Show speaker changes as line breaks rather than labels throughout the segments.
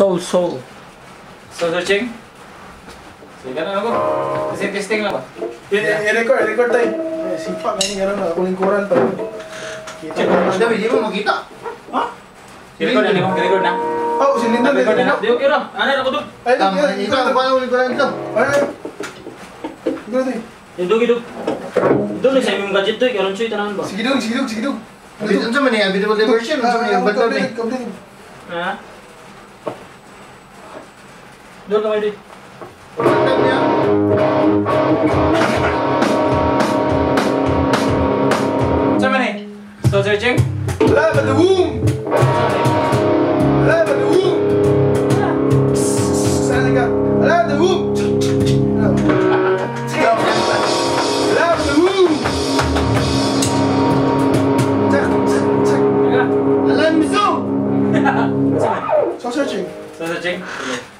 Soul Soul.
Soul Searching? Sige so, na ako. Kasi testing lang ba?
I-record, i-record tayo. Eh, sipa, ganyan gano'n na. Kulingkuran pa. Kita ko.
Ang dami, di mo magkita.
Ha?
I-record na, i-record na.
Oh, silindo na.
Record na. Di okay lang. Ano ah, na ko doon?
Ay, lang.
Ikaw, nagpala kulingkuran ito.
Ano? Ikaw tayo.
Yung dugi dug. Doon na sa imong gadget to, eh. karon siya tanahan ba?
Sige dug, sige dug, sige dug.
Ano sa man ni available version? Ano ah, sa man ni available?
Ah, eh.
Ha? Doon ka may di.
Badlog niya.
Sa man eh? So, searching?
The womb? Wala ba the womb? Saan ka? Wala ba the womb? The womb? Check,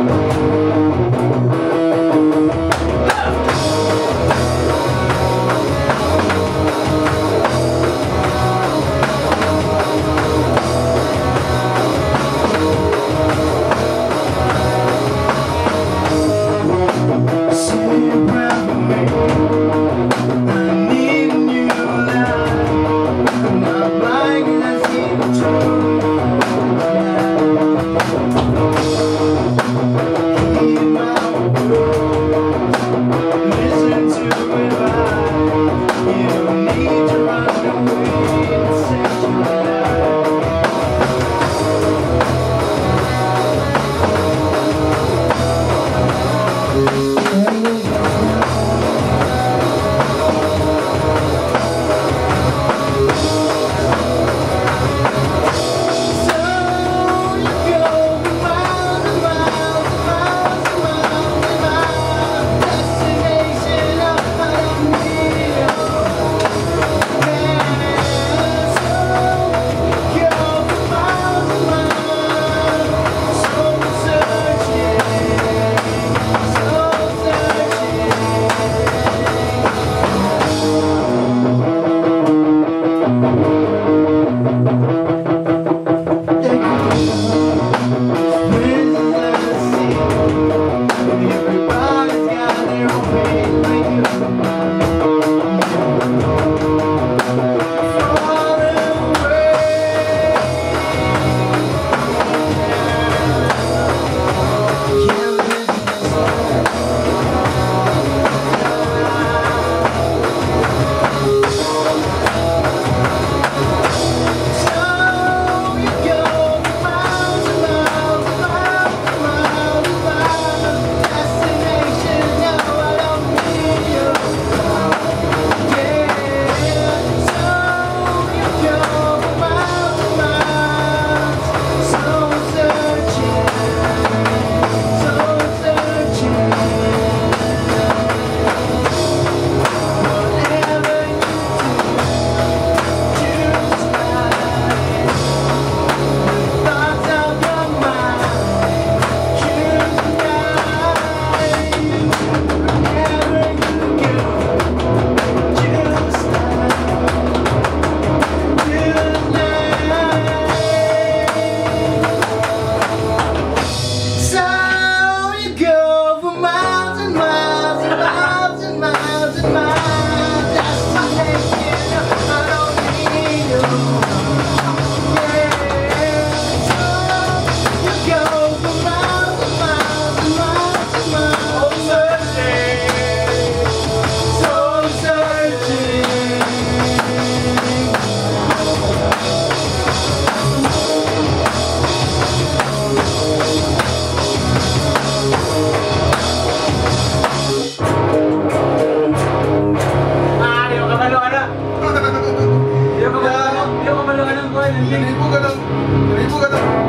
Gracias. Dia
kau. Dia kau balik. Dia
kau balik.
Dia kau balik.